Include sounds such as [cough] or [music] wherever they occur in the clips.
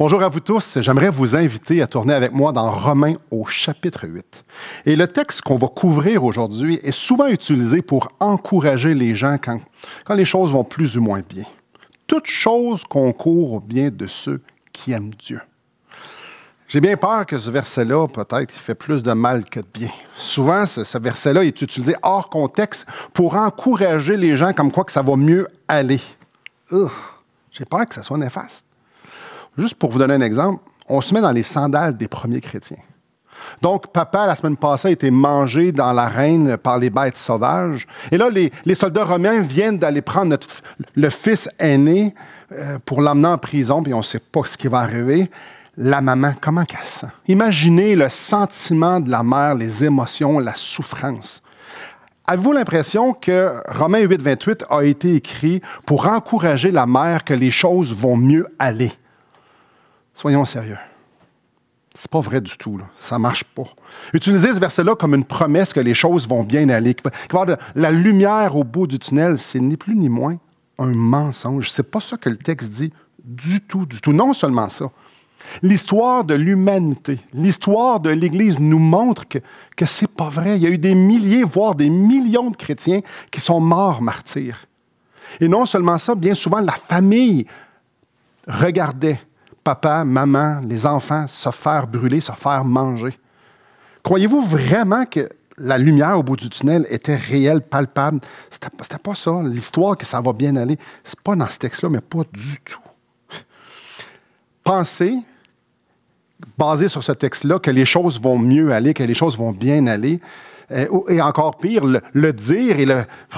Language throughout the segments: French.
Bonjour à vous tous. J'aimerais vous inviter à tourner avec moi dans Romains au chapitre 8. Et le texte qu'on va couvrir aujourd'hui est souvent utilisé pour encourager les gens quand, les choses vont plus ou moins bien. Toute chose concourt au bien de ceux qui aiment Dieu. J'ai bien peur que ce verset-là, peut-être, fait plus de mal que de bien. Souvent, ce, verset-là est utilisé hors contexte pour encourager les gens comme quoi que ça va mieux aller. J'ai peur que ça soit néfaste. Juste pour vous donner un exemple, on se met dans les sandales des premiers chrétiens. Donc, papa, la semaine passée, a été mangé dans l'arène par les bêtes sauvages. Et là, les, soldats romains viennent d'aller prendre le fils aîné euh, pour l'emmener en prison, puis on ne sait pas ce qui va arriver. La maman, comment qu'elle sent? Imaginez le sentiment de la mère, les émotions, la souffrance. Avez-vous l'impression que Romains 8, 28 a été écrit pour encourager la mère que les choses vont mieux aller? Soyons sérieux. C'est pas vrai du tout. Là. Ça marche pas. Utiliser ce verset-là comme une promesse que les choses vont bien aller, qu'il va y avoir de la lumière au bout du tunnel, c'est ni plus ni moins un mensonge. C'est pas ça que le texte dit du tout, du tout. Non seulement ça. L'histoire de l'humanité, l'histoire de l'Église nous montre que, que ce n'est pas vrai. Il y a eu des milliers, voire des millions de chrétiens qui sont morts martyrs. Et non seulement ça, bien souvent, la famille regardait papa, maman, les enfants se faire brûler, se faire manger. Croyez-vous vraiment que la lumière au bout du tunnel était réelle, palpable? C'était, pas ça. L'histoire que ça va bien aller, c'est pas dans ce texte-là, mais pas du tout. Pensez, basé sur ce texte-là, que les choses vont mieux aller, que les choses vont bien aller, et encore pire, le, dire et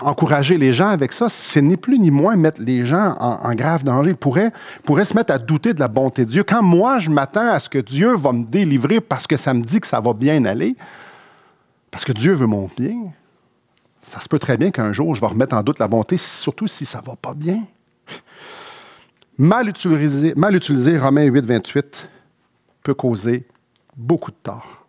encourager les gens avec ça, ce n'est plus ni moins mettre les gens en, grave danger. Ils pourraient, se mettre à douter de la bonté de Dieu. Quand moi, je m'attends à ce que Dieu va me délivrer parce que ça me dit que ça va bien aller, parce que Dieu veut mon bien, ça se peut très bien qu'un jour, je vais remettre en doute la bonté, surtout si ça ne va pas bien. Mal utilisé Romains 8, 28 peut causer beaucoup de tort.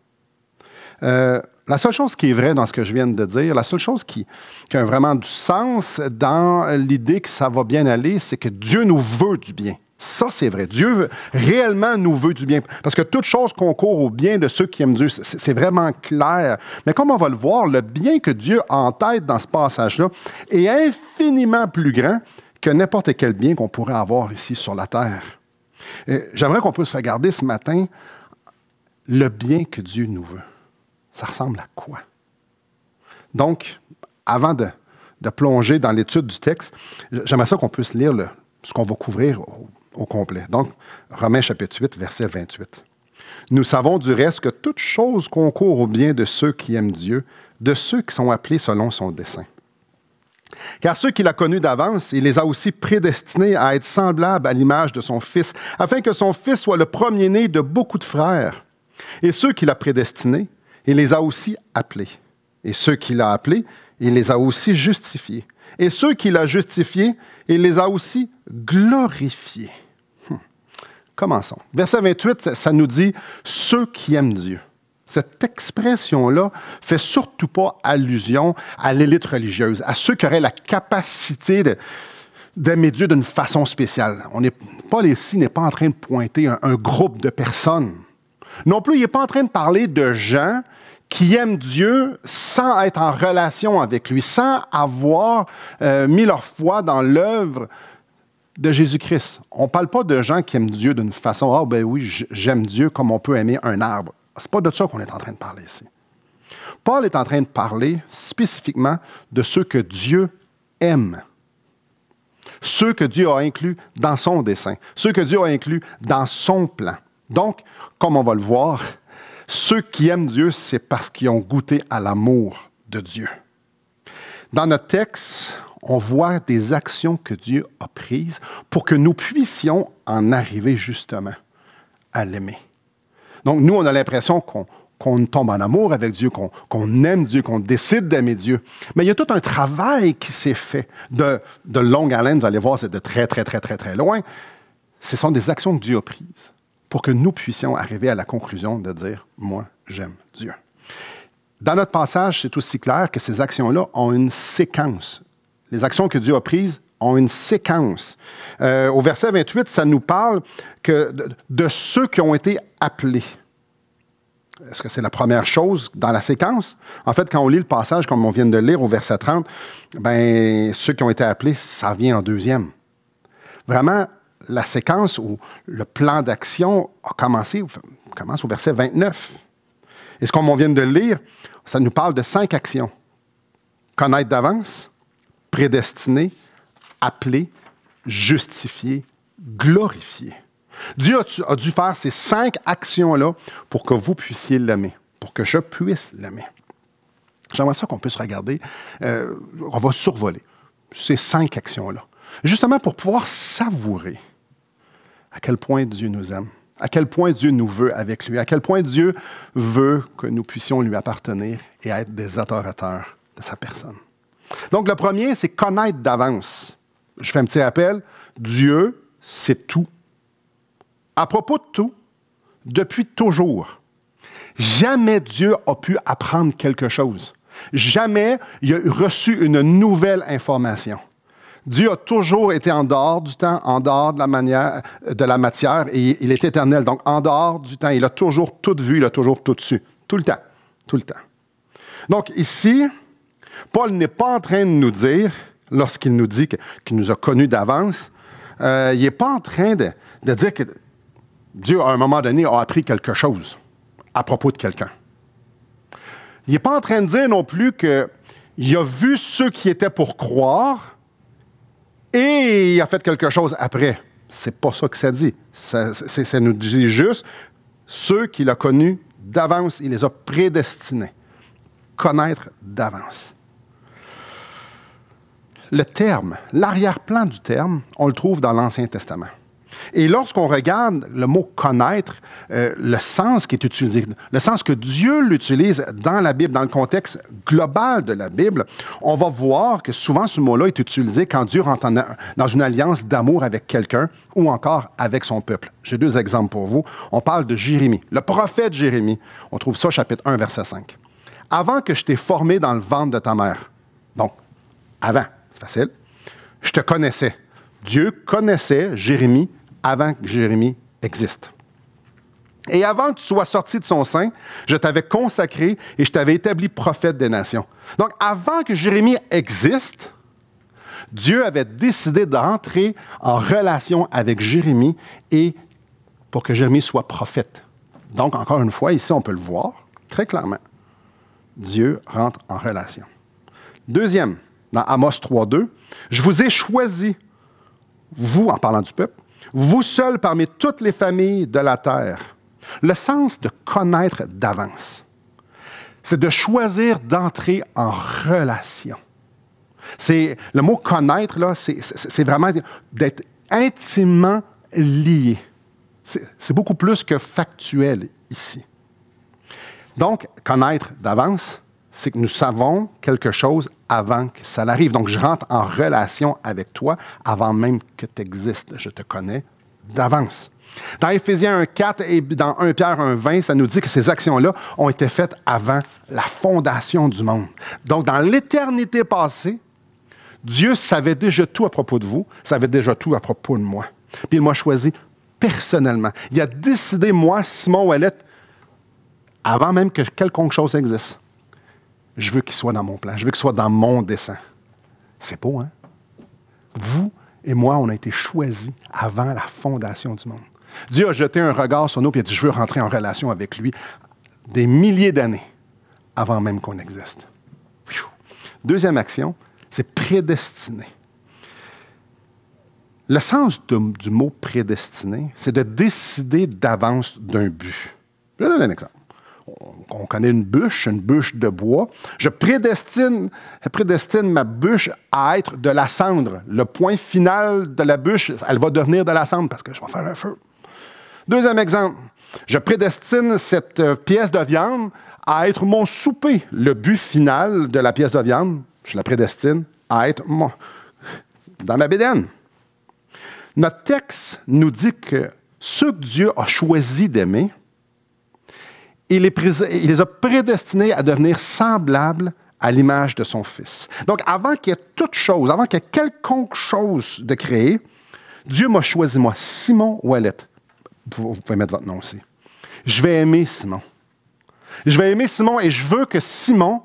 Euh, la seule chose qui est vraie dans ce que je viens de dire, la seule chose qui, a vraiment du sens dans l'idée que ça va bien aller, c'est que Dieu nous veut du bien. Ça, c'est vrai. Dieu réellement nous veut du bien. Parce que toute chose concourt au bien de ceux qui aiment Dieu. C'est vraiment clair. Mais comme on va le voir, le bien que Dieu a en tête dans ce passage-là est infiniment plus grand que n'importe quel bien qu'on pourrait avoir ici sur la terre. J'aimerais qu'on puisse regarder ce matin le bien que Dieu nous veut ça ressemble à quoi? Donc, avant de, plonger dans l'étude du texte, j'aimerais ça qu'on puisse lire ce qu'on va couvrir au, au, complet. Donc, Romains chapitre 8, verset 28. Nous savons du reste que toute chose concourt au bien de ceux qui aiment Dieu, de ceux qui sont appelés selon son dessein. Car ceux qu'il a connus d'avance, il les a aussi prédestinés à être semblables à l'image de son Fils, afin que son Fils soit le premier-né de beaucoup de frères. Et ceux qu'il a prédestinés, il les a aussi appelés. Et ceux qu'il a appelés, il les a aussi justifiés. Et ceux qu'il a justifiés, il les a aussi glorifiés. Hum. Commençons. Verset 28, ça nous dit ceux qui aiment Dieu. Cette expression-là fait surtout pas allusion à l'élite religieuse, à ceux qui auraient la capacité d'aimer Dieu d'une façon spéciale. Paul ici n'est pas en train de pointer un groupe de personnes. Non plus, il n'est pas en train de parler de gens qui aiment Dieu sans être en relation avec lui, sans avoir euh, mis leur foi dans l'œuvre de Jésus-Christ. On ne parle pas de gens qui aiment Dieu d'une façon, ah ben oui, j'aime Dieu comme on peut aimer un arbre. Ce n'est pas de ça qu'on est en train de parler ici. Paul est en train de parler spécifiquement de ceux que Dieu aime. Ceux que Dieu a inclus dans son dessein, ceux que Dieu a inclus dans son plan. Donc, comme on va le voir, ceux qui aiment Dieu, c'est parce qu'ils ont goûté à l'amour de Dieu. Dans notre texte, on voit des actions que Dieu a prises pour que nous puissions en arriver justement à l'aimer. Donc, nous, on a l'impression qu'on tombe en amour avec Dieu, qu'on aime Dieu, qu'on décide d'aimer Dieu. Mais il y a tout un travail qui s'est fait de, de longue haleine, vous allez voir, c'est de très, très, très, très, très loin. Ce sont des actions que Dieu a prises pour que nous puissions arriver à la conclusion de dire, moi, j'aime Dieu. Dans notre passage, c'est aussi clair que ces actions-là ont une séquence. Les actions que Dieu a prises ont une séquence. Euh, au verset 28, ça nous parle que de, ceux qui ont été appelés. Est-ce que c'est la première chose dans la séquence? En fait, quand on lit le passage, comme on vient de lire au verset 30, ben, ceux qui ont été appelés, ça vient en deuxième. Vraiment, la séquence ou le plan d'action a commencé, commence au verset 29. Et ce qu'on vient de lire, ça nous parle de cinq actions. Connaître d'avance, prédestiner, appeler, justifier, glorifier. Dieu a, dû faire ces cinq actions-là pour que vous puissiez l'aimer, pour que je puisse l'aimer. J'aimerais ça qu'on puisse regarder, euh, on va survoler ces cinq actions-là, justement pour pouvoir savourer à quel point Dieu nous aime, à quel point Dieu nous veut avec lui, à quel point Dieu veut que nous puissions lui appartenir et être des adorateurs de sa personne. Donc le premier, c'est connaître d'avance. Je fais un petit rappel, Dieu, c'est tout à propos de tout, depuis toujours, jamais Dieu a pu apprendre quelque chose. Jamais il a reçu une nouvelle information. Dieu a toujours été en dehors du temps, en dehors de la, matière, et il est éternel. Donc, en dehors du temps, il a toujours tout vu, il a toujours tout su. Tout le temps. Tout le temps. Donc, ici, Paul n'est pas en train de nous dire, lorsqu'il nous dit qu'il nous a connus d'avance, euh, il n'est pas en train de, de dire que Dieu, à un moment donné, a appris quelque chose à propos de quelqu'un. Il n'est pas en train de dire non plus qu'il a vu ceux qui étaient pour croire et il a fait quelque chose après. C'est pas ça que ça dit. Ça, ça nous dit juste ceux qu'il a connus d'avance, il les a prédestinés. Connaître d'avance. Le terme, l'arrière-plan du terme, on le trouve dans l'Ancien Testament. Et lorsqu'on regarde le mot connaître, euh, le sens qui est utilisé, le sens que Dieu l'utilise dans la Bible, dans le contexte global de la Bible, on va voir que souvent ce mot-là est utilisé quand Dieu rentre dans une alliance d'amour avec quelqu'un ou encore avec son peuple. J'ai deux exemples pour vous. On parle de Jérémie, le prophète Jérémie. On trouve ça au chapitre 1, verset 5. Avant que je t'ai formé dans le ventre de ta mère, donc avant, c'est facile, je te connaissais. Dieu connaissait Jérémie avant que Jérémie existe. Et avant que tu sois sorti de son sein, je t'avais consacré et je t'avais établi prophète des nations. Donc, avant que Jérémie existe, Dieu avait décidé d'entrer en relation avec Jérémie et pour que Jérémie soit prophète. Donc, encore une fois, ici, on peut le voir très clairement. Dieu rentre en relation. Deuxième, dans Amos 3.2, je vous ai choisi, vous, en parlant du peuple, vous seul parmi toutes les familles de la terre. Le sens de connaître d'avance, c'est de choisir d'entrer en relation. C'est le mot connaître là, c'est vraiment d'être intimement lié. C'est beaucoup plus que factuel ici. Donc, connaître d'avance, c'est que nous savons quelque chose avant que ça arrive. Donc, je rentre en relation avec toi avant même que tu existes. Je te connais d'avance. Dans Éphésiens 1.4 et dans 1 Pierre 1.20, ça nous dit que ces actions-là ont été faites avant la fondation du monde. Donc, dans l'éternité passée, Dieu savait déjà tout à propos de vous, savait déjà tout à propos de moi. Puis il m'a choisi personnellement. Il a décidé, moi, Simon Ouellette, avant même que quelconque chose existe. Je veux qu'il soit dans mon plan. Je veux qu'il soit dans mon dessein. C'est beau, hein? Vous et moi, on a été choisis avant la fondation du monde. Dieu a jeté un regard sur nous et a dit, je veux rentrer en relation avec lui des milliers d'années avant même qu'on existe. Deuxième action, c'est prédestiné. Le sens du mot prédestiné, c'est de décider d'avance d'un but. Je vais donner un exemple on connaît une bûche, une bûche de bois. Je prédestine, prédestine ma bûche à être de la cendre. Le point final de la bûche, elle va devenir de la cendre parce que je vais faire un feu. Deuxième exemple, je prédestine cette euh, pièce de viande à être mon souper. Le but final de la pièce de viande, je la prédestine à être mon, dans ma bédaine. Notre texte nous dit que ce que Dieu a choisi d'aimer, il les, a prédestinés à devenir semblables à l'image de son Fils. Donc, avant qu'il y ait toute chose, avant qu'il y ait quelconque chose de créer, Dieu m'a choisi, moi, Simon Wallet. Vous pouvez mettre votre nom aussi. Je vais aimer Simon. Je vais aimer Simon et je veux que Simon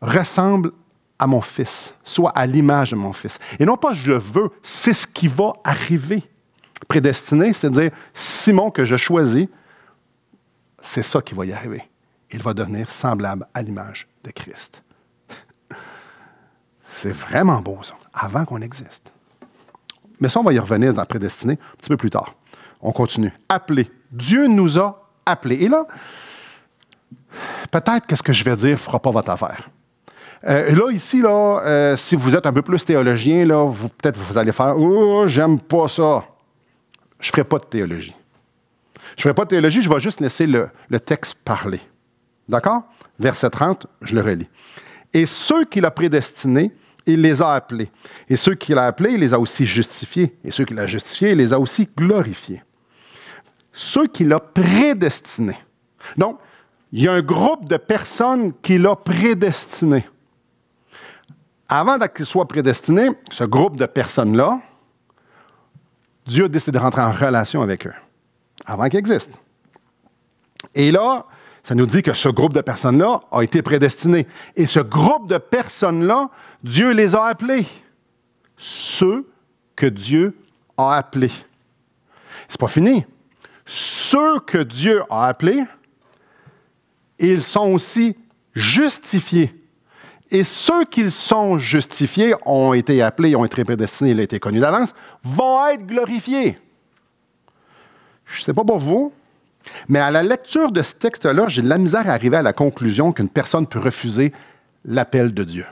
ressemble à mon fils, soit à l'image de mon fils. Et non pas je veux, c'est ce qui va arriver. Prédestiné, c'est à dire Simon que je choisis, c'est ça qui va y arriver. Il va devenir semblable à l'image de Christ. [laughs] c'est vraiment beau, ça, avant qu'on existe. Mais ça, on va y revenir dans Prédestiné un petit peu plus tard. On continue. Appeler. Dieu nous a appelés. Et là, peut-être que ce que je vais dire ne fera pas votre affaire. Euh, là, ici, là, euh, si vous êtes un peu plus théologien, peut-être vous allez faire Oh, j'aime pas ça. Je ne ferai pas de théologie. Je ne ferai pas de théologie, je vais juste laisser le, le texte parler. D'accord? Verset 30, je le relis. Et ceux qu'il a prédestinés, il les a appelés. Et ceux qu'il a appelés, il les a aussi justifiés. Et ceux qu'il a justifiés, il les a aussi glorifiés. Ceux qu'il a prédestinés. Donc, il y a un groupe de personnes qu'il a prédestinés. Avant qu'il soit prédestiné, ce groupe de personnes-là, Dieu a décidé de rentrer en relation avec eux, avant qu'ils existent. Et là, ça nous dit que ce groupe de personnes-là a été prédestiné. Et ce groupe de personnes-là, Dieu les a appelés. Ceux que Dieu a appelés. C'est pas fini. Ceux que Dieu a appelés, ils sont aussi justifiés. Et ceux qui sont justifiés ont été appelés, ont été prédestinés, ils ont été connus d'avance, vont être glorifiés. Je ne sais pas pour vous, mais à la lecture de ce texte-là, j'ai de la misère à arriver à la conclusion qu'une personne peut refuser l'appel de Dieu.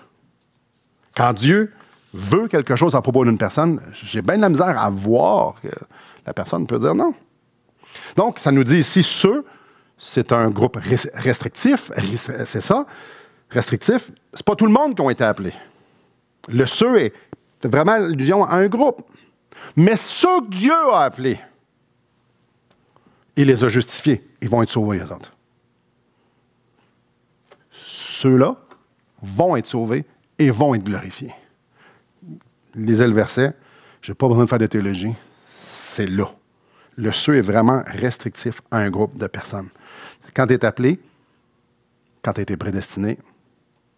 Quand Dieu veut quelque chose à propos d'une personne, j'ai bien de la misère à voir que la personne peut dire non. Donc, ça nous dit ici ceux, c'est un groupe restrictif, c'est ça restrictif, c'est pas tout le monde qui ont été appelés. Le ceux est vraiment allusion à un groupe. Mais ceux que Dieu a appelés, il les a justifiés. Ils vont être sauvés, les autres. Ceux-là vont être sauvés et vont être glorifiés. Lisez le verset. Je n'ai pas besoin de faire de théologie. C'est là. Le ceux est vraiment restrictif à un groupe de personnes. Quand tu es appelé, quand tu as prédestiné,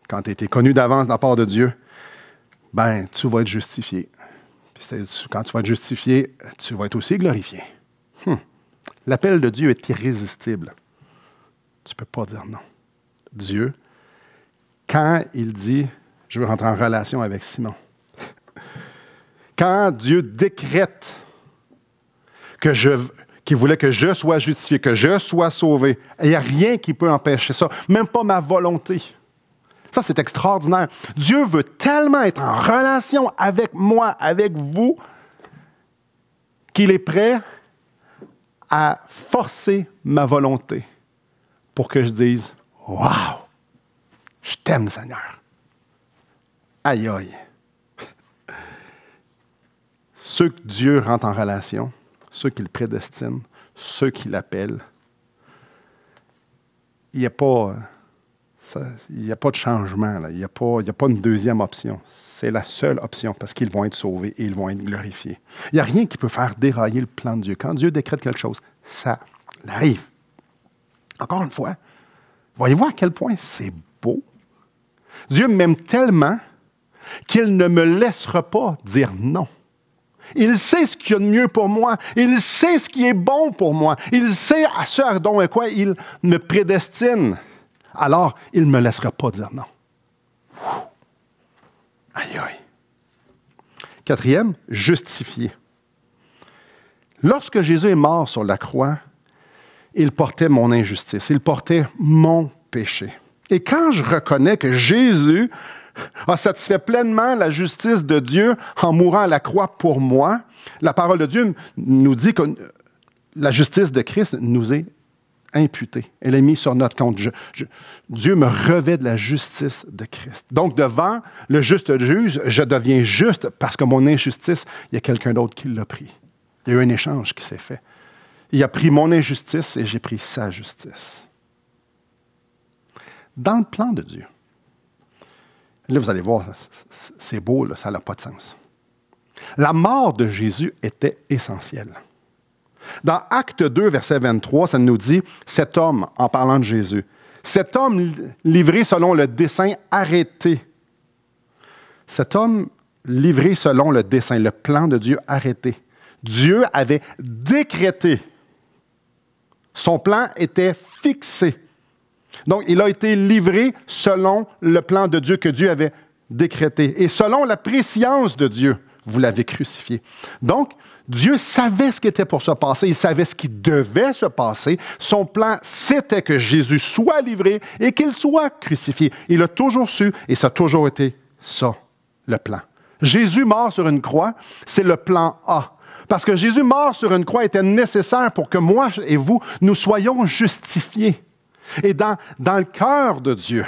quand tu as été connu d'avance de la part de Dieu, ben, tu vas être justifié. quand tu vas être justifié, tu vas être aussi glorifié. L'appel de Dieu est irrésistible. Tu ne peux pas dire non. Dieu, quand il dit, je veux rentrer en relation avec Simon, quand Dieu décrète que je, qu'il voulait que je sois justifié, que je sois sauvé, il n'y a rien qui peut empêcher ça, même pas ma volonté. Ça, c'est extraordinaire. Dieu veut tellement être en relation avec moi, avec vous, qu'il est prêt à forcer ma volonté pour que je dise Waouh, je t'aime, Seigneur. Aïe, aïe. [laughs] Ceux que Dieu rentre en relation, ceux qu'il prédestine, ceux qu'il appelle, il n'y a pas a pas de changement, il n'y a, a pas une deuxième option. C'est la seule option parce qu'ils vont être sauvés et ils vont être glorifiés. Il n'y a rien qui peut faire dérailler le plan de Dieu. Quand Dieu décrète quelque chose, ça arrive. Encore une fois, voyez-vous à quel point c'est beau? Dieu m'aime tellement qu'il ne me laissera pas dire non. Il sait ce qu'il y a de mieux pour moi. Il sait ce qui est bon pour moi. Il sait à ce et quoi il me prédestine alors il ne me laissera pas dire non. Aïe aïe. Quatrième, justifié. Lorsque Jésus est mort sur la croix, il portait mon injustice, il portait mon péché. Et quand je reconnais que Jésus a satisfait pleinement la justice de Dieu en mourant à la croix pour moi, la parole de Dieu nous dit que la justice de Christ nous est imputée. Elle est mise sur notre compte. Dieu me revêt de la justice de Christ. Donc, devant le juste juge, je deviens juste parce que mon injustice, il y a quelqu'un d'autre qui l'a pris. Il y a eu un échange qui s'est fait. Il a pris mon injustice et j'ai pris sa justice. Dans le plan de Dieu, Là, vous allez voir, c'est beau, ça n'a pas de sens. La mort de Jésus était essentielle. Dans Acte 2, verset 23, ça nous dit, cet homme, en parlant de Jésus, cet homme livré selon le dessein arrêté. Cet homme livré selon le dessein, le plan de Dieu arrêté. Dieu avait décrété. Son plan était fixé. Donc, il a été livré selon le plan de Dieu que Dieu avait décrété. Et selon la préscience de Dieu, vous l'avez crucifié. Donc, Dieu savait ce qui était pour se passer, il savait ce qui devait se passer. Son plan, c'était que Jésus soit livré et qu'il soit crucifié. Il a toujours su et ça a toujours été ça, le plan. Jésus mort sur une croix, c'est le plan A. Parce que Jésus mort sur une croix était nécessaire pour que moi et vous, nous soyons justifiés. Et dans, dans le cœur de Dieu,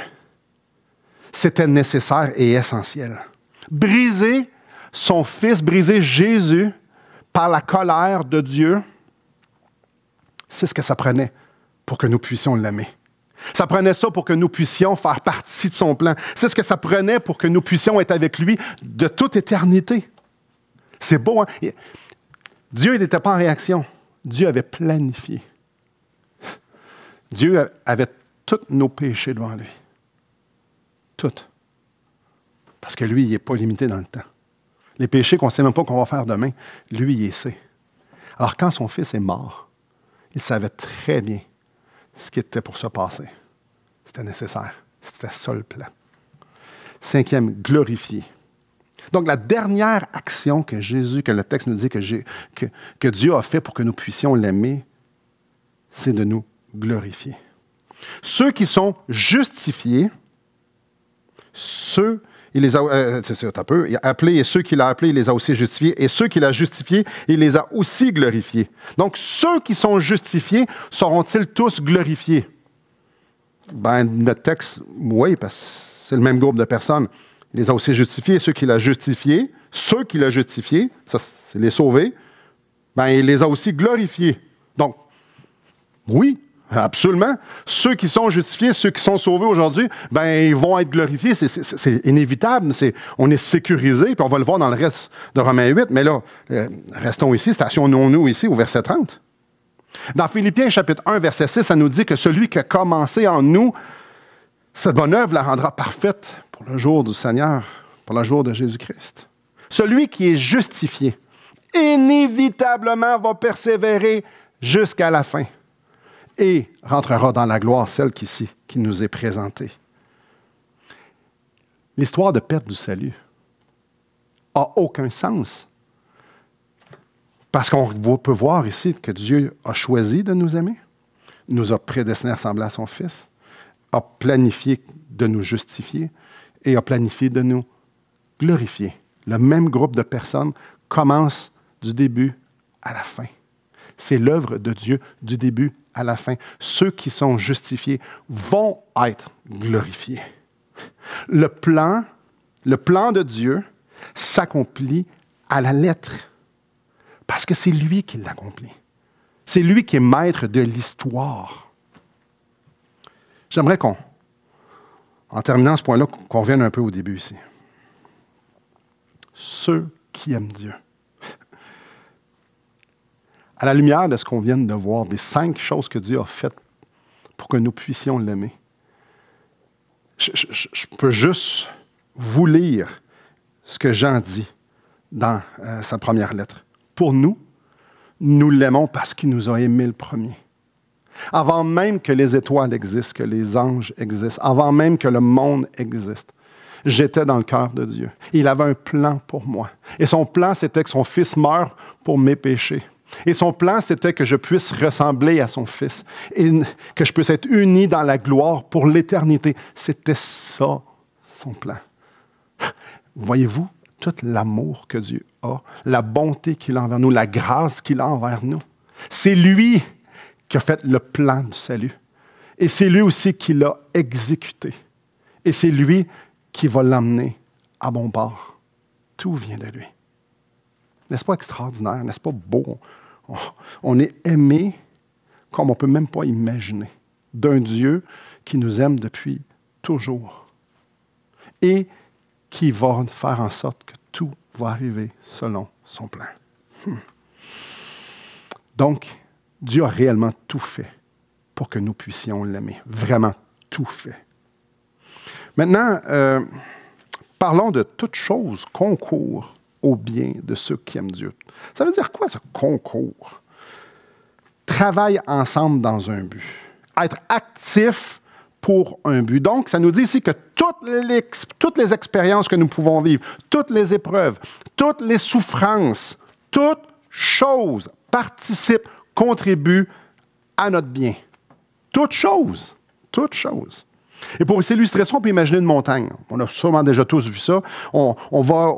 c'était nécessaire et essentiel. Briser son Fils, briser Jésus, par la colère de Dieu, c'est ce que ça prenait pour que nous puissions l'aimer. Ça prenait ça pour que nous puissions faire partie de son plan. C'est ce que ça prenait pour que nous puissions être avec lui de toute éternité. C'est beau, hein? Dieu n'était pas en réaction. Dieu avait planifié. Dieu avait tous nos péchés devant lui. Toutes. Parce que lui, il n'est pas limité dans le temps les péchés qu'on ne sait même pas qu'on va faire demain, lui, il sait. Alors quand son fils est mort, il savait très bien ce qui était pour se passer. C'était nécessaire. C'était ça le plan. Cinquième, glorifier. Donc la dernière action que Jésus, que le texte nous dit que, Dieu a fait pour que nous puissions l'aimer, c'est de nous glorifier. Ceux qui sont justifiés, ceux il les a, euh, un peu, il a appelé et ceux qu'il a appelés, il les a aussi justifiés, et ceux qu'il a justifiés, il les a aussi glorifiés. Donc, ceux qui sont justifiés seront-ils tous glorifiés? Ben, notre texte, oui, parce que c'est le même groupe de personnes. Il les a aussi justifiés, ceux qu'il a justifiés, ceux qu'il a justifiés, ça, c'est les sauvés, ben, il les a aussi glorifiés. Donc, oui, Absolument. Ceux qui sont justifiés, ceux qui sont sauvés aujourd'hui, ben, ils vont être glorifiés. C'est inévitable. on est sécurisé, puis on va le voir dans le reste de Romains 8. Mais là, euh, restons ici, stationnons-nous ici au verset 30. Dans Philippiens chapitre 1, verset 6, ça nous dit que celui qui a commencé en nous, cette bonne œuvre la rendra parfaite pour le jour du Seigneur, pour le jour de Jésus-Christ. Celui qui est justifié, inévitablement va persévérer jusqu'à la fin et rentrera dans la gloire, celle qui, nous est présentée. L'histoire de perte du salut n'a aucun sens. Parce qu'on peut voir ici que Dieu a choisi de nous aimer, nous a prédestinés à ressembler à son Fils, a planifié de nous justifier et a planifié de nous glorifier. Le même groupe de personnes commence du début à la fin. C'est l'œuvre de Dieu du début à la fin, ceux qui sont justifiés vont être glorifiés. Le plan, le plan de Dieu s'accomplit à la lettre parce que c'est lui qui l'accomplit. C'est lui qui est maître de l'histoire. J'aimerais qu'on, en terminant ce point-là, qu'on revienne un peu au début ici. Ceux qui aiment Dieu à la lumière de ce qu'on vient de voir, des cinq choses que Dieu a faites pour que nous puissions l'aimer, je, peux juste vous lire ce que Jean dit dans euh, sa première lettre. Pour nous, nous l'aimons parce qu'il nous a aimés le premier. Avant même que les étoiles existent, que les anges existent, avant même que le monde existe, j'étais dans le cœur de Dieu. Il avait un plan pour moi. Et son plan, c'était que son Fils meure pour mes péchés. Et son plan, c'était que je puisse ressembler à son Fils et que je puisse être uni dans la gloire pour l'éternité. C'était ça, son plan. Voyez-vous tout l'amour que Dieu a, la bonté qu'il a envers nous, la grâce qu'il a envers nous? C'est lui qui a fait le plan du salut. Et c'est lui aussi qui l'a exécuté. Et c'est lui qui va l'emmener à bon port. Tout vient de lui. N'est-ce pas extraordinaire? N'est-ce pas beau? On est aimé comme on ne peut même pas imaginer d'un Dieu qui nous aime depuis toujours et qui va faire en sorte que tout va arriver selon son plan. Hmm. Donc, Dieu a réellement tout fait pour que nous puissions l'aimer. Vraiment tout fait. Maintenant, euh, parlons de toute chose concourt au bien de ceux qui aiment Dieu. Ça veut dire quoi ce concours? Travaille ensemble dans un but. Être actif pour un but. Donc, ça nous dit ici que toutes les, toutes les expériences que nous pouvons vivre, toutes les épreuves, toutes les souffrances, toutes choses participent, contribuent à notre bien. Toutes choses. Toutes choses. Et pour s'illustrer ça, on peut imaginer une montagne. On a sûrement déjà tous vu ça. On, va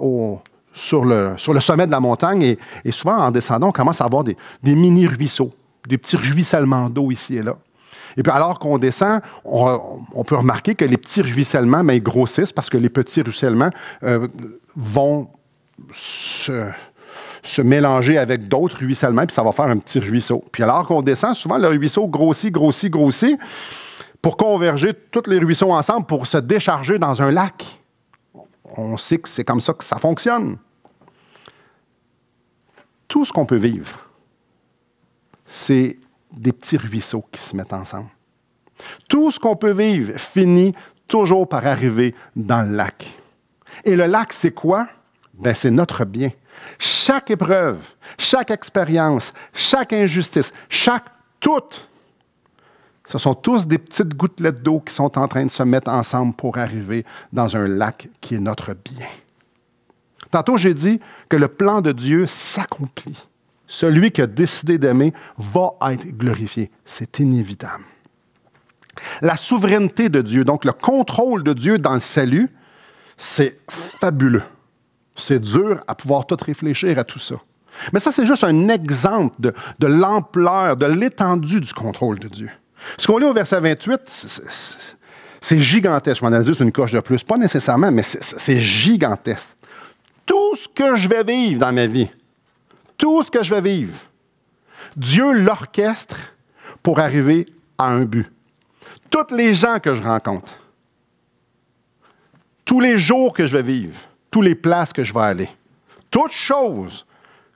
sur, le, sommet de la montagne et, souvent, en descendant, on commence à avoir des, mini-ruisseaux, des petits ruissellements d'eau ici et là. Et puis alors qu'on descend, on, peut remarquer que les petits ruissellements mais, grossissent parce que les petits ruissellements euh, vont se, mélanger avec d'autres ruissellements, puis ça va faire un petit ruisseau. Puis alors qu'on descend, souvent le ruisseau grossit, grossit, grossit, pour converger tous les ruisseaux ensemble pour se décharger dans un lac. On sait que c'est comme ça que ça fonctionne. Tout ce qu'on peut vivre, c'est des petits ruisseaux qui se mettent ensemble. Tout ce qu'on peut vivre finit toujours par arriver dans le lac. Et le lac, c'est quoi? Ben, c'est notre bien. Chaque épreuve, chaque expérience, chaque injustice, chaque tout, ce sont tous des petites gouttelettes d'eau qui sont en train de se mettre ensemble pour arriver dans un lac qui est notre bien. Tantôt, j'ai dit que le plan de Dieu s'accomplit celui qui a décidé d'aimer va être glorifié. C'est inévitable. La souveraineté de Dieu, donc le contrôle de Dieu dans le salut, c'est fabuleux. C'est dur à pouvoir tout réfléchir à tout ça. Mais ça, c'est juste un exemple de, l'ampleur, de l'étendue du contrôle de Dieu. Ce qu'on lit au verset 28, c'est gigantesque. Je m'en ai juste une coche de plus. Pas nécessairement, mais c'est gigantesque. Tout ce que je vais vivre dans ma vie, tout ce que je vais vivre, Dieu l'orchestre pour arriver à un but. Toutes les gens que je rencontre, tous les jours que je vais vivre, toutes les places que je vais aller, toutes choses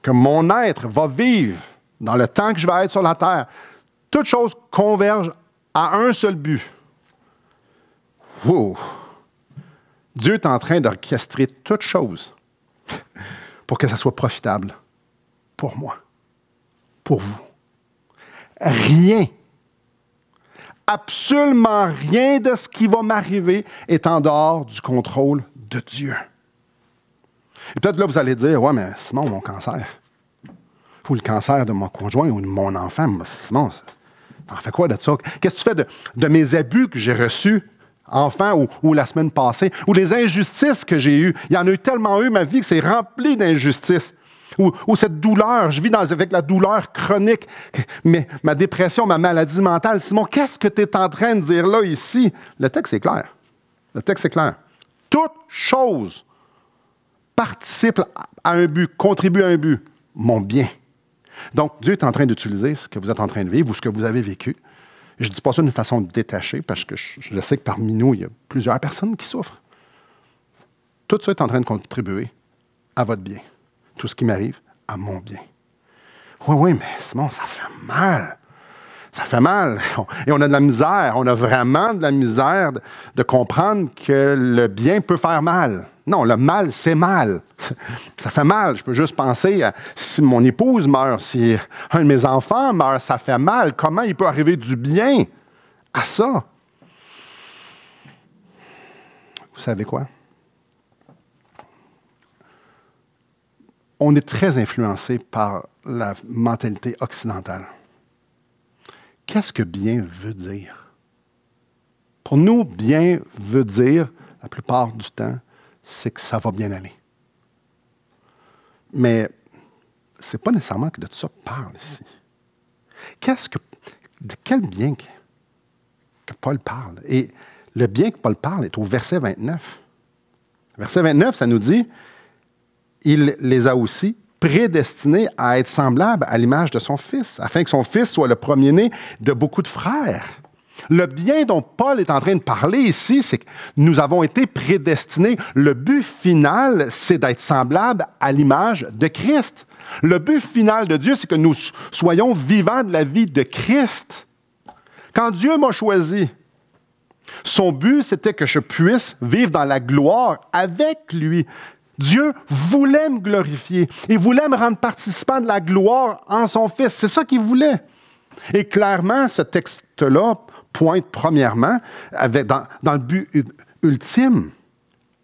que mon être va vivre dans le temps que je vais être sur la terre, toutes choses convergent à un seul but. Dieu est en train d'orchestrer toutes choses [laughs] pour que ça soit profitable pour moi, pour vous. Rien, absolument rien de ce qui va m'arriver est en dehors du contrôle de Dieu. Et peut-être là, vous allez dire, ouais, mais Simon, mon cancer, ou le cancer de mon conjoint ou de mon enfant, Simon, t'en fais quoi de ça? Qu'est-ce que tu fais de mes abus que j'ai reçus? Enfant ou, la semaine passée, ou les injustices que j'ai eues. Il y en a eu tellement eu, ma vie, que c'est rempli d'injustices. Ou, cette douleur, je vis avec la douleur chronique, mais ma dépression, ma maladie mentale. Simon, qu'est-ce que tu es en train de dire là, ici? Le texte est clair. Le texte est clair. Toute chose participe à un but, contribue à un but, mon bien. Donc, Dieu est en train d'utiliser ce que vous êtes en train de vivre ou ce que vous avez vécu. Je ne dis pas ça d'une façon détachée parce que je, sais que parmi nous, il y a plusieurs personnes qui souffrent. Tout ça est en train de contribuer à votre bien tout ce qui m'arrive à mon bien. Oui, oui, mais Simon, ça fait mal. Ça fait mal. Et on a de la misère. On a vraiment de la misère de, comprendre que le bien peut faire mal. Non, le mal, c'est mal. [laughs] Ça fait mal. Je peux juste penser à si mon épouse meurt, si un de mes enfants meurt, ça fait mal. Comment il peut arriver du bien à ça? Vous savez quoi? on est très influencé par la mentalité occidentale. Qu'est-ce que bien veut dire? Pour nous, bien veut dire, la plupart du temps, c'est que ça va bien aller. Mais ce n'est pas nécessairement que de ça parle ici. Qu'est-ce que, de quel bien que, que Paul parle? Et le bien que Paul parle est au verset 29. Verset 29, ça nous dit il les a aussi prédestinés à être semblables à l'image de son Fils, afin que son Fils soit le premier-né de beaucoup de frères. Le bien dont Paul est en train de parler ici, c'est que nous avons été prédestinés. Le but final, c'est d'être semblable à l'image de Christ. Le but final de Dieu, c'est que nous soyons vivants de la vie de Christ. Quand Dieu m'a choisi, son but, c'était que je puisse vivre dans la gloire avec lui. Dieu voulait me glorifier. Il voulait me rendre participant de la gloire en son Fils. C'est ça qu'il voulait. Et clairement, ce texte-là pointe premièrement avec, dans, le but ultime,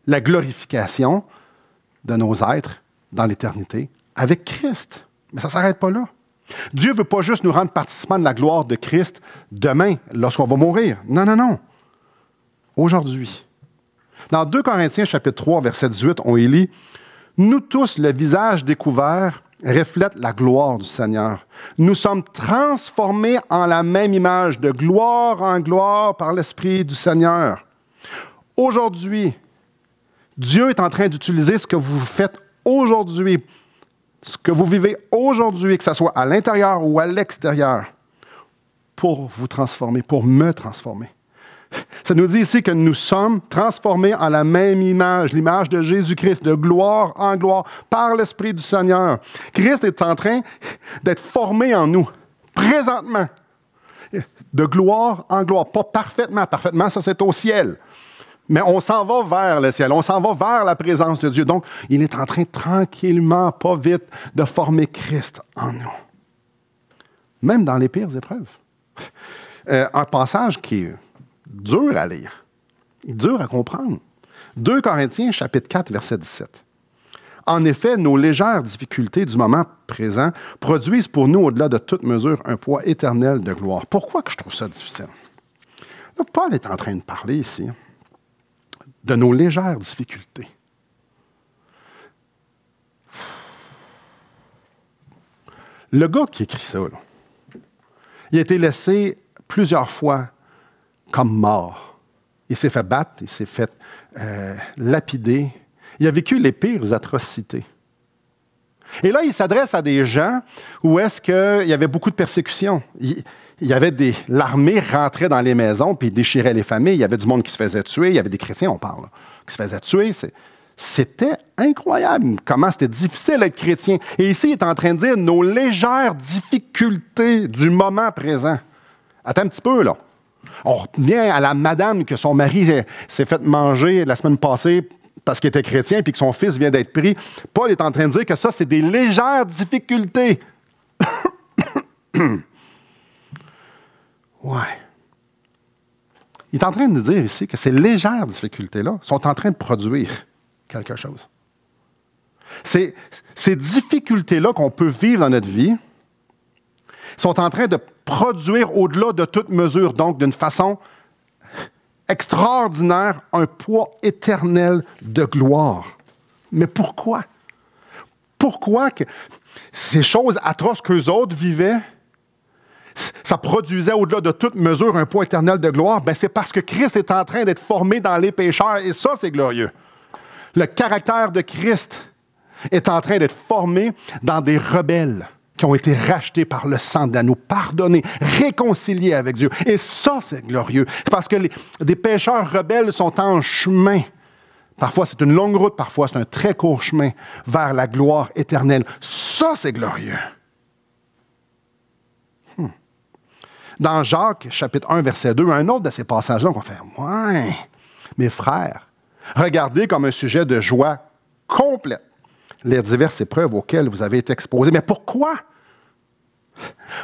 la glorification de nos êtres dans l'éternité avec Christ. Mais ça ne s'arrête pas là. Dieu ne veut pas juste nous rendre participants de la gloire de Christ demain, lorsqu'on va mourir. Non, non, non. Aujourd'hui. Dans 2 Corinthiens chapitre 3, verset 18, on y lit Nous tous, le visage découvert, reflète la gloire du Seigneur. Nous sommes transformés en la même image, de gloire en gloire par l'Esprit du Seigneur. Aujourd'hui, Dieu est en train d'utiliser ce que vous faites aujourd'hui ce que vous vivez aujourd'hui, que ce soit à l'intérieur ou à l'extérieur, pour vous transformer, pour me transformer. Ça nous dit ici que nous sommes transformés en la même image, l'image de Jésus-Christ, de gloire en gloire, par l'Esprit du Seigneur. Christ est en train d'être formé en nous, présentement, de gloire en gloire. Pas parfaitement, parfaitement, ça c'est au ciel. Mais on s'en va vers le ciel, on s'en va vers la présence de Dieu. Donc, il est en train tranquillement, pas vite, de former Christ en nous. Même dans les pires épreuves. Euh, un passage qui est dur à lire, dur à comprendre. 2 Corinthiens, chapitre 4, verset 17. En effet, nos légères difficultés du moment présent produisent pour nous, au-delà de toute mesure, un poids éternel de gloire. Pourquoi que je trouve ça difficile? Paul est en train de parler ici de nos légères difficultés. Le gars qui écrit ça, il a été laissé plusieurs fois comme mort. Il s'est fait battre, il s'est fait euh, lapider. Il a vécu les pires atrocités. Et là, il s'adresse à des gens où est-ce qu'il y avait beaucoup de persécutions il y avait. L'armée rentrait dans les maisons puis déchirait les familles. Il y avait du monde qui se faisait tuer. Il y avait des chrétiens, on parle, qui se faisaient tuer. C'était incroyable comment c'était difficile d'être chrétien. Et ici, il est en train de dire nos légères difficultés du moment présent. Attends un petit peu, là. On revient à la madame que son mari s'est fait manger la semaine passée parce qu'il était chrétien puis que son fils vient d'être pris. Paul est en train de dire que ça, c'est des légères difficultés. [coughs] Ouais. Il est en train de dire ici que ces légères difficultés-là sont en train de produire quelque chose. Ces difficultés-là qu'on peut vivre dans notre vie sont en train de produire au-delà de toute mesure, donc d'une façon extraordinaire, un poids éternel de gloire. Mais pourquoi? Pourquoi que ces choses atroces qu'eux autres vivaient, ça produisait au-delà de toute mesure un point éternel de gloire, ben c'est parce que Christ est en train d'être formé dans les pécheurs et ça, c'est glorieux. Le caractère de Christ est en train d'être formé dans des rebelles qui ont été rachetés par le sang d'anneau, pardonnés, réconciliés avec Dieu. Et ça, c'est glorieux. Parce que des pécheurs rebelles sont en chemin. Parfois, c'est une longue route, parfois, c'est un très court chemin vers la gloire éternelle. Ça, c'est glorieux. Dans Jacques, chapitre 1, verset 2, un autre de ces passages-là qu'on fait Ouais, mes frères, regardez comme un sujet de joie complète les diverses épreuves auxquelles vous avez été exposés. Mais pourquoi?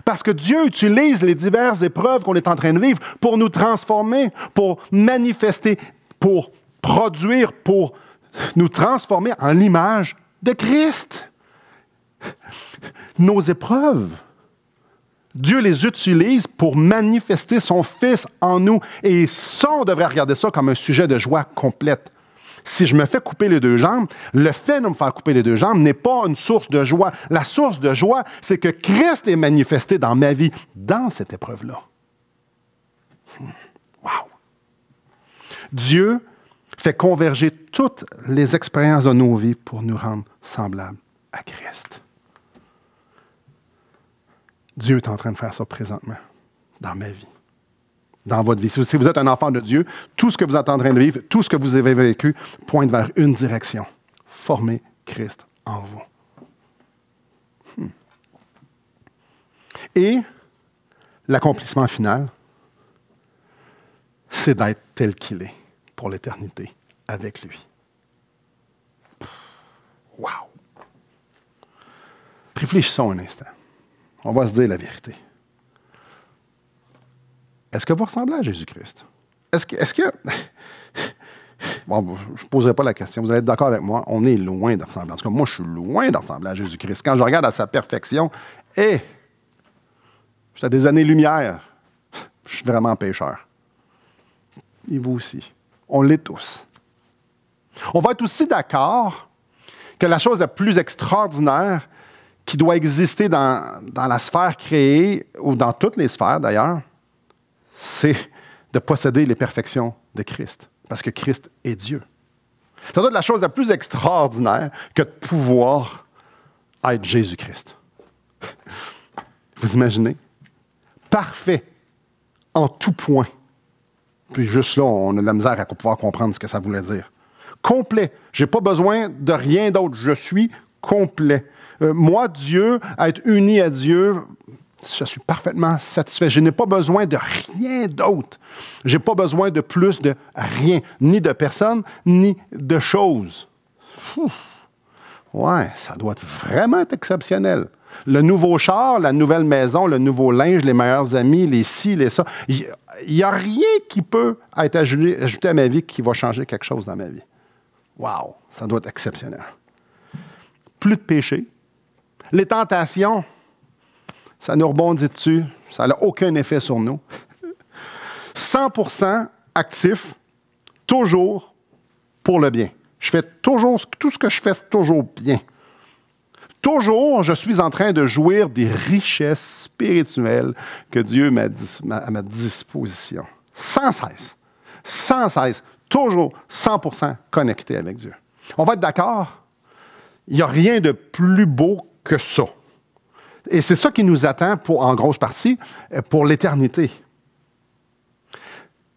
Parce que Dieu utilise les diverses épreuves qu'on est en train de vivre pour nous transformer, pour manifester, pour produire, pour nous transformer en l'image de Christ. Nos épreuves Dieu les utilise pour manifester son Fils en nous. Et ça, on devrait regarder ça comme un sujet de joie complète. Si je me fais couper les deux jambes, le fait de me faire couper les deux jambes n'est pas une source de joie. La source de joie, c'est que Christ est manifesté dans ma vie, dans cette épreuve-là. Hmm. Wow! Dieu fait converger toutes les expériences de nos vies pour nous rendre semblables à Christ. Dieu est en train de faire ça présentement dans ma vie, dans votre vie. Si vous êtes un enfant de Dieu, tout ce que vous êtes de vivre, tout ce que vous avez vécu pointe vers une direction. Former Christ en vous. Hmm. Et l'accomplissement final, c'est d'être tel qu'il est pour l'éternité avec lui. Wow! Réfléchissons un instant. On va se dire la vérité. Est-ce que vous ressemblez à Jésus-Christ? Est-ce que. [laughs] Bon, je ne poserai pas la question. Vous allez être d'accord avec moi. On est loin de ressembler. En tout cas, moi, je suis loin de ressembler à Jésus-Christ. Quand je regarde à sa perfection, et je suis à des années-lumière. [laughs] Je suis vraiment pécheur. Et vous aussi. On l'est tous. On va être aussi d'accord que la chose la plus extraordinaire qui doit exister dans, dans la sphère créée, ou dans toutes les sphères d'ailleurs, c'est de posséder les perfections de Christ, parce que Christ est Dieu. Ça doit être la chose la plus extraordinaire que de pouvoir être Jésus-Christ. [laughs] Vous imaginez? Parfait en tout point. Puis juste là, on a de la misère à pouvoir comprendre ce que ça voulait dire. Complet. Je n'ai pas besoin de rien d'autre. Je suis complet. Euh, moi, Dieu, être uni à Dieu, je suis parfaitement satisfait. Je n'ai pas besoin de rien d'autre. Je n'ai pas besoin de plus de rien, ni de personne, ni de choses. Ouais, ça doit être vraiment être exceptionnel. Le nouveau char, la nouvelle maison, le nouveau linge, les meilleurs amis, les ci, les ça. Il n'y a rien qui peut être ajouté, à ma vie qui va changer quelque chose dans ma vie. Wow, ça doit être exceptionnel. Plus de péché. Les tentations, ça nous rebondit dessus, ça n'a aucun effet sur nous. 100% actif, toujours pour le bien. Je fais toujours, tout ce que je fais, c'est toujours bien. Toujours, je suis en train de jouir des richesses spirituelles que Dieu m'a à ma disposition. Sans cesse. Sans cesse. Toujours 100% connecté avec Dieu. On va être d'accord? Il n'y a rien de plus beau que ça. Et c'est ça qui nous attend, en grosse partie, euh, pour l'éternité.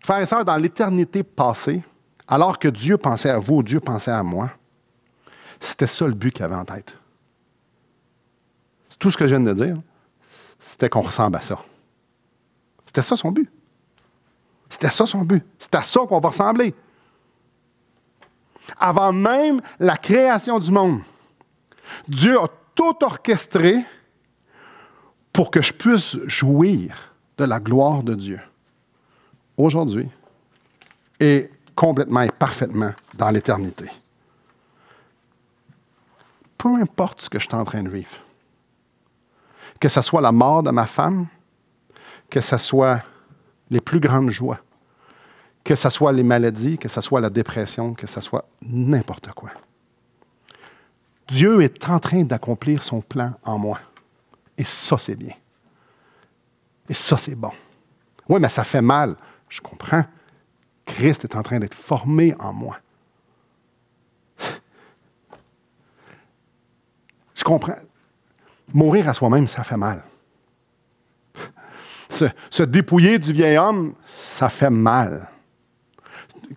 Frères et sœurs, dans l'éternité passée, alors que Dieu pensait à vous, Dieu pensait à moi, c'était ça le but qu'il avait en tête. Tout ce que je viens de dire, c'était qu'on ressemble à ça. C'était ça son but. C'était ça son but. C'est à ça qu'on va ressembler. Avant même la création du monde, Dieu a tout orchestré pour que je puisse jouir de la gloire de Dieu aujourd'hui et complètement et parfaitement dans l'éternité. Peu importe ce que je suis en train de vivre, que ce soit la mort de ma femme, que ce soit les plus grandes joies, que ce soit les maladies, que ce soit la dépression, que ce soit n'importe quoi. Dieu est en train d'accomplir son plan en moi. Et ça, c'est bien. Et ça, c'est bon. Oui, mais ça fait mal. Je comprends. Christ est en train d'être formé en moi. Je comprends. Mourir à soi-même, ça fait mal. Se, dépouiller du vieil homme, ça fait mal.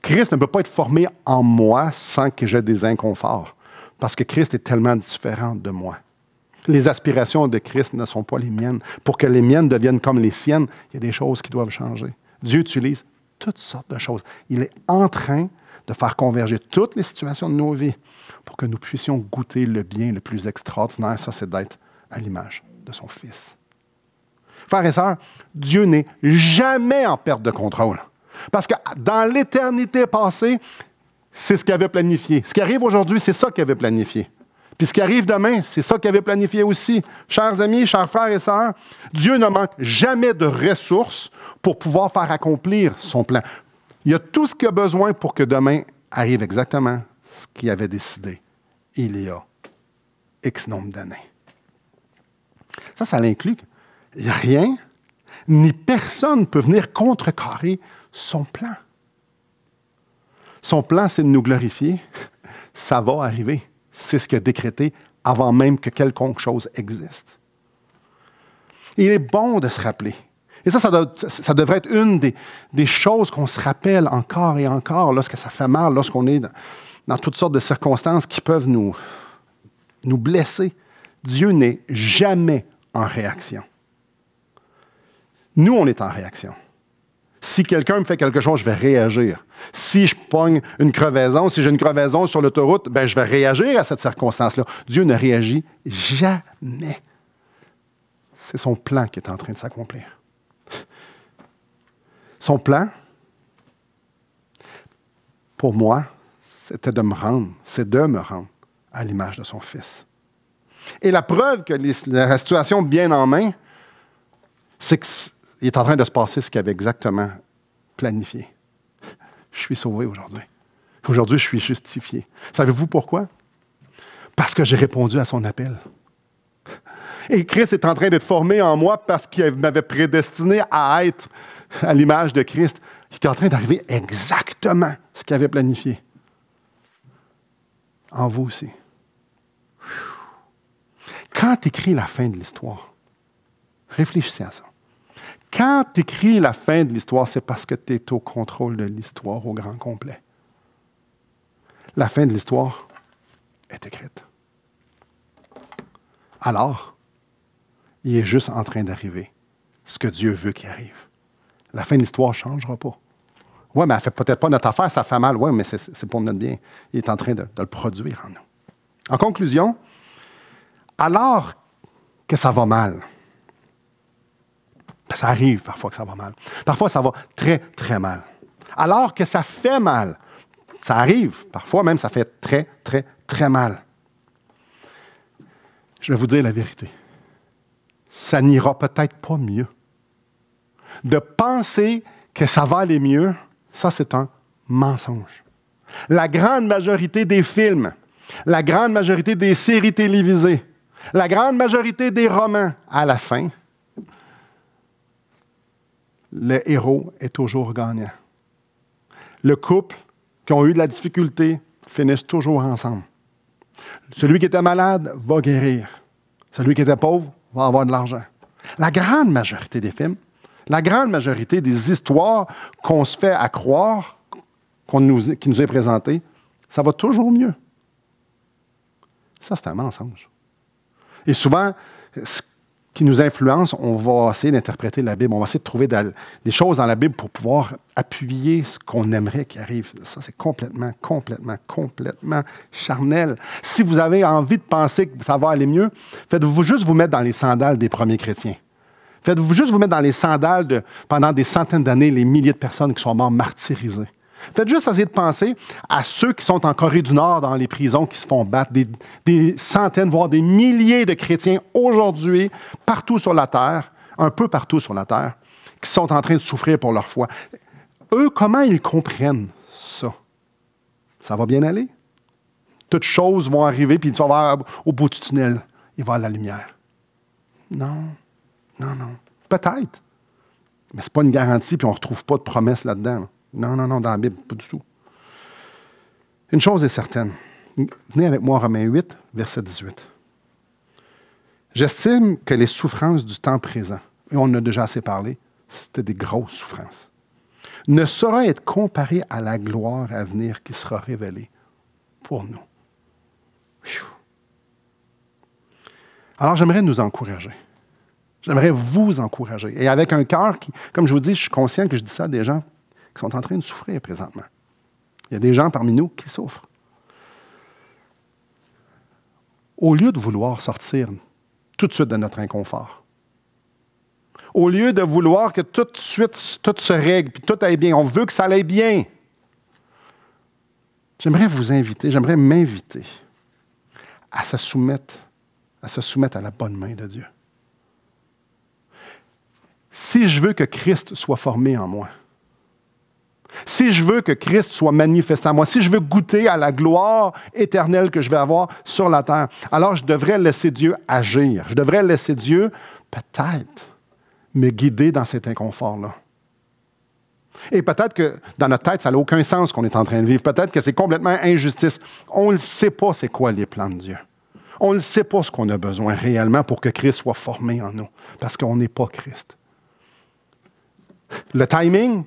Christ ne peut pas être formé en moi sans que j'ai des inconforts, parce que Christ est tellement différent de moi. Les aspirations de Christ ne sont pas les miennes. Pour que les miennes deviennent comme les siennes, il y a des choses qui doivent changer. Dieu utilise toutes sortes de choses. Il est en train de faire converger toutes les situations de nos vies pour que nous puissions goûter le bien le plus extraordinaire. Ça, c'est d'être à l'image de son Fils. Frères et sœurs, Dieu n'est jamais en perte de contrôle. Parce que dans l'éternité passée, c'est ce qu'il avait planifié. Ce qui arrive aujourd'hui, c'est ça qu'il avait planifié. Puis ce qui arrive demain, c'est ça qu'il avait planifié aussi. Chers amis, chers frères et sœurs, Dieu ne manque jamais de ressources pour pouvoir faire accomplir son plan. Il y a tout ce qu'il a besoin pour que demain arrive exactement ce qu'il avait décidé il y a X nombre d'années. Ça, ça l'inclut. Il n'y a rien, ni personne ne peut venir contrecarrer son plan. Son plan, c'est de nous glorifier. Ça va arriver c'est ce qu'il a décrété avant même que quelconque chose existe. Il est bon de se rappeler Et ça, ça, devrait être une des, choses qu'on se rappelle encore et encore lorsque ça fait mal, lorsqu'on est dans, toutes sortes de circonstances qui peuvent nous, nous blesser. Dieu n'est jamais en réaction. Nous, on est en réaction. Si quelqu'un me fait quelque chose, je vais réagir. Si je pogne une crevaison, si j'ai une crevaison sur l'autoroute, ben, je vais réagir à cette circonstance-là. Dieu ne réagit jamais. C'est son plan qui est en train de s'accomplir. Son plan, pour moi, c'était de me rendre, c'est de me rendre à l'image de son Fils. Et la preuve que la situation bien en main, c'est qu'il est en train de se passer ce qu'il avait exactement planifié. Je suis sauvé aujourd'hui. Aujourd'hui, je suis justifié. Savez-vous pourquoi? Parce que j'ai répondu à son appel. Et Christ est en train d'être formé en moi parce qu'il m'avait prédestiné à être à l'image de Christ. Il est en train d'arriver exactement ce qu'il avait planifié. En vous aussi. Quand tu écris la fin de l'histoire, réfléchissez à ça. Quand tu écris la fin de l'histoire, c'est parce que tu es au contrôle de l'histoire au grand complet. La fin de l'histoire est écrite. Alors, il est juste en train d'arriver ce que Dieu veut qu'il arrive. La fin de l'histoire ne changera pas. Oui, mais elle ne fait peut-être pas notre affaire, ça fait mal. Oui, mais c'est pour notre bien. Il est en train de, le produire en nous. En conclusion, alors que ça va mal, ça arrive parfois que ça va mal. Parfois, ça va très, très mal. Alors que ça fait mal, ça arrive. Parfois même, ça fait très, très, très mal. Je vais vous dire la vérité. Ça n'ira peut-être pas mieux de penser que ça va aller mieux, ça c'est un mensonge. La grande majorité des films, la grande majorité des séries télévisées, la grande majorité des romans, à la fin, le héros est toujours gagnant. Le couple qui ont eu de la difficulté finissent toujours ensemble. Celui qui était malade va guérir. Celui qui était pauvre va avoir de l'argent. La grande majorité des films, la grande majorité des histoires qu'on se fait à croire, qui nous est présentée, ça va toujours mieux. Ça, c'est un mensonge. Et souvent, ce qui nous influence, on va essayer d'interpréter la Bible, on va essayer de trouver des choses dans la Bible pour pouvoir appuyer ce qu'on aimerait qui arrive. Ça, c'est complètement, complètement, complètement charnel. Si vous avez envie de penser que ça va aller mieux, faites-vous juste vous mettre dans les sandales des premiers chrétiens. Faites-vous juste vous mettre dans les sandales de, pendant des centaines d'années, les milliers de personnes qui sont mortes martyrisées. Faites juste essayer de penser à ceux qui sont en Corée du Nord dans les prisons qui se font battre, des, centaines, voire des milliers de chrétiens aujourd'hui, partout sur la terre, un peu partout sur la terre, qui sont en train de souffrir pour leur foi. Eux, comment ils comprennent ça? Ça va bien aller? Toutes choses vont arriver, puis tu vas voir au bout du tunnel, il va avoir la lumière. Non. Non, non. Peut-être. Mais ce n'est pas une garantie, puis on ne retrouve pas de promesse là-dedans. Non, non, non, dans la Bible, pas du tout. Une chose est certaine. Venez avec moi Romains 8, verset 18. J'estime que les souffrances du temps présent, et on en a déjà assez parlé, c'était des grosses souffrances, ne sauraient être comparées à la gloire à venir qui sera révélée pour nous. Alors j'aimerais nous encourager. J'aimerais vous encourager. Et avec un cœur qui, comme je vous dis, je suis conscient que je dis ça à des gens qui sont en train de souffrir présentement. Il y a des gens parmi nous qui souffrent. Au lieu de vouloir sortir tout de suite de notre inconfort, au lieu de vouloir que tout de suite tout se règle, puis tout aille bien, on veut que ça aille bien. J'aimerais vous inviter, j'aimerais m'inviter à se soumettre, à se soumettre à la bonne main de Dieu si je veux que Christ soit formé en moi, si je veux que Christ soit manifesté en moi, si je veux goûter à la gloire éternelle que je vais avoir sur la terre, alors je devrais laisser Dieu agir. Je devrais laisser Dieu peut-être me guider dans cet inconfort-là. Et peut-être que dans notre tête, ça n'a aucun sens qu'on est en train de vivre. Peut-être que c'est complètement injustice. On ne sait pas c'est quoi les plans de Dieu. On ne sait pas ce qu'on a besoin réellement pour que Christ soit formé en nous, parce qu'on n'est pas Christ. Le timing,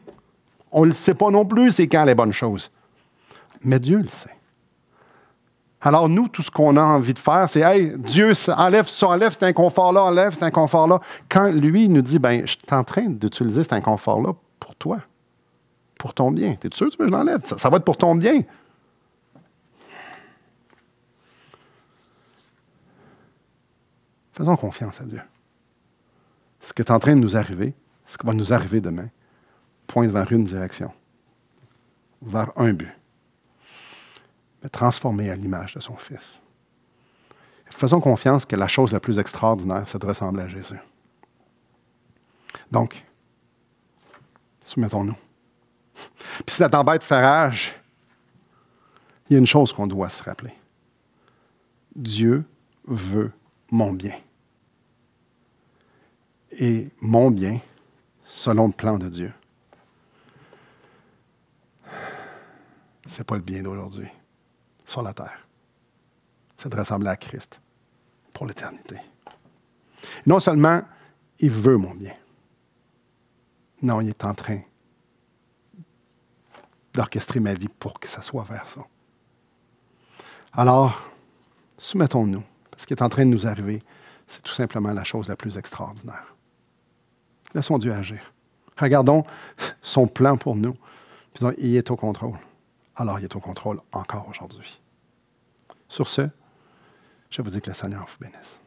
on ne le sait pas non plus, c'est quand les bonnes choses. Mais Dieu le sait. Alors nous, tout ce qu'on a envie de faire, c'est Hey, Dieu, enlève ça, enlève cet inconfort-là, enlève cet inconfort-là. Quand lui nous dit ben, je suis en train d'utiliser cet inconfort-là pour toi, pour ton bien. Tu es sûr que tu veux que je l'enlève? ça va être pour ton bien. Faisons confiance à Dieu. Ce qui est en train de nous arriver, ce qui va nous arriver demain, pointe vers une direction, vers un but. Mais transformer à l'image de son Fils. Faisons confiance que la chose la plus extraordinaire, c'est de ressembler à Jésus. Donc, soumettons-nous. [laughs] Puis si la tempête fait rage, il y a une chose qu'on doit se rappeler. Dieu veut mon bien. Et mon bien, selon le plan de Dieu, ce n'est pas le bien d'aujourd'hui, sur la terre. C'est de ressembler à Christ pour l'éternité. Non seulement il veut mon bien, non, il est en train d'orchestrer ma vie pour que ça soit vers ça. Alors, soumettons-nous ce qui est en train de nous arriver, c'est tout simplement la chose la plus extraordinaire. Laissons Dieu agir. Regardons son plan pour nous. Il est au contrôle. Alors, il est au contrôle encore aujourd'hui. Sur ce, je vous dis que le Seigneur vous bénisse.